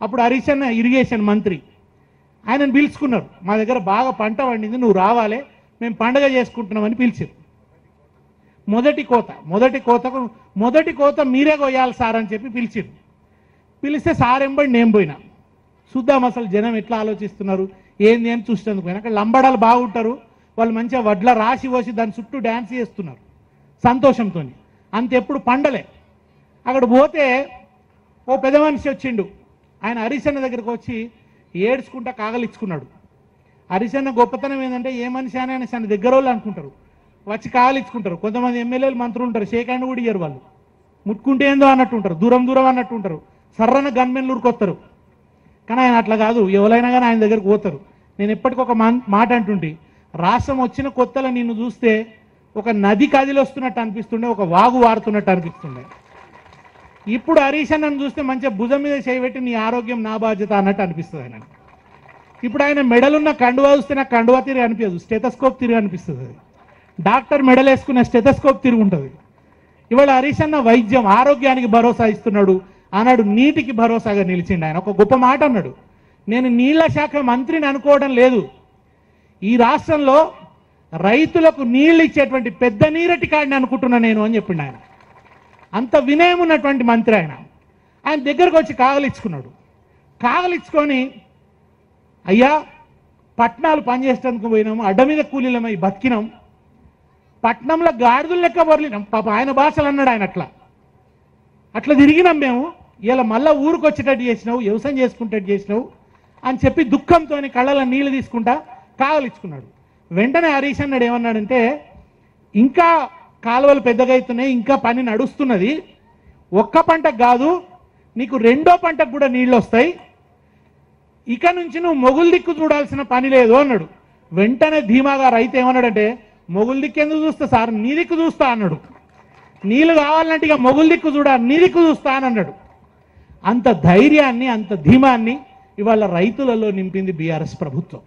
అప్పుడు హరీష్ ఇరిగేషన్ మంత్రి. ఆయనను పిలుచుకున్నారు. మా దగ్గర బాగా పంట పండింది నువ్వు రావాలి మేము పండగ చేసుకుంటున్నామని పిలిచారు. మొదటి కోత మొదటి కోతకు మొదటి కోత మీరే కొయ్యాలి సార్ అని చెప్పి పిలిచారు. పిలిస్తే సార్ ఎంబడి నేను పోయినా. చూద్దాం అసలు జనం ఎట్లా ఆలోచిస్తున్నారు ఏంది అని చూసినందుకు పోయినా. అక్కడ లంబడాలు బాగుంటారు వాళ్ళు మంచిగా వడ్ల రాసి పోసి దాని చుట్టూ డ్యాన్స్ చేస్తున్నారు సంతోషంతో అంత ఎప్పుడు పండలే. అక్కడ పోతే ఓ పెద్ద మనిషి వచ్చిండు. ఆయన హరిశన్న దగ్గరకు వచ్చి ఏడ్చుకుంటా కాగలిచ్చుకున్నాడు. హరిశన్న గొప్పతనం ఏంటంటే ఏ మనిషి అని ఆయన తన దగ్గర వాళ్ళు అనుకుంటారు. వచ్చి కాగలిచ్చుకుంటారు. కొంతమంది ఎమ్మెల్యేలు మంత్రులు ఉంటారు షేక్ హ్యాండ్ కూడా ఇయ్యరు వాళ్ళు. ముట్టుకుంటే ఏందో అన్నట్టు ఉంటారు దూరం దూరం అన్నట్టు ఉంటారు. సర్రన గన్మెన్లు ఉరికొస్తారు కానీ ఆయన అట్లా కాదు ఎవరైనా కానీ ఆయన దగ్గరకు పోతారు. నేను ఎప్పటికొక ఒక మాట అంటుంటే రాష్ట్రం వచ్చిన కొత్తలో నిన్ను చూస్తే ఒక నది కదిలి వస్తున్నట్టు అనిపిస్తుండే ఒక వాగు వారుతున్నట్టు అనిపిస్తుండే. ఇప్పుడు హరీష్ అన్నను చూస్తే మంచిగా భుజం మీద చేయబెట్టి నీ ఆరోగ్యం నా బాధ్యత అన్నట్టు అనిపిస్తుంది ఆయన ఇప్పుడు ఆయన మెడలున్న కండువా చూస్తే నాకు కండువా తిరిగి అనిపించదు స్టెథస్కోప్ తిరిగి అనిపిస్తుంది అది. డాక్టర్ మెడల్ వేసుకున్న స్టెథస్కోప్ తిరిగి ఉంటుంది. ఇవాళ హరీష్ అన్న వైద్యం ఆరోగ్యానికి భరోసా ఇస్తున్నాడు అన్నాడు నీటికి భరోసాగా నిలిచిండు ఆయన. ఒక గొప్ప మాట అన్నాడు. నేను నీళ్ళ శాఖ మంత్రిని అనుకోవడం లేదు. ఈ రాష్ట్రంలో రైతులకు నీళ్ళు ఇచ్చేటువంటి పెద్ద నీరటి కాడిని అనుకుంటున్నా నేను అని చెప్పిండు ఆయన. అంత వినయం ఉన్నటువంటి మంత్రి ఆయన. ఆయన దగ్గరకు వచ్చి కాగలిచ్చుకున్నాడు. కాగలిచ్చుకొని అయ్యా పట్నాలు పనిచేసేందుకు పోయినాము అడ్డ మీద కూలీలమై బతికినాం. పట్నంలో గాడిదలు లెక్క వరలినాం పాప ఆయన భాషలు అన్నాడు ఆయన అట్లా. అట్లా తిరిగినాం మేము. ఇలా మళ్ళా ఊరికి వచ్చేటట్టు చేసినావు వ్యవసాయం చేసుకుంటట్టు చేసినావు అని చెప్పి దుఃఖంతో కళ్ళలో నీళ్ళు తీసుకుంటా కాగలిచ్చుకున్నాడు. వెంటనే హరీష్ అన్నాడు ఏమన్నాడంటే ఇంకా కాలువలు పెద్దగా అవుతున్నాయి ఇంకా పని నడుస్తున్నది. ఒక్క పంటకు కాదు నీకు రెండో పంటకు కూడా నీళ్ళు వస్తాయి ఇక నుంచి నువ్వు మొగులు దిక్కు చూడాల్సిన పని లేదు అన్నాడు. వెంటనే ధీమాగా రైతు ఏమన్నాడంటే మొగులు దిక్కు ఎందుకు చూస్తా సార్? నీ దిక్కు చూస్తా అన్నాడు. నీళ్ళు కావాలంటే ఇక మొగులు దిక్కు చూడ? నీ దిక్కు చూస్తా అని అన్నాడు. అంత ధైర్యాన్ని అంత ధీమాన్ని ఇవాళ రైతులలో నింపింది బీఆర్ఎస్ ప్రభుత్వం.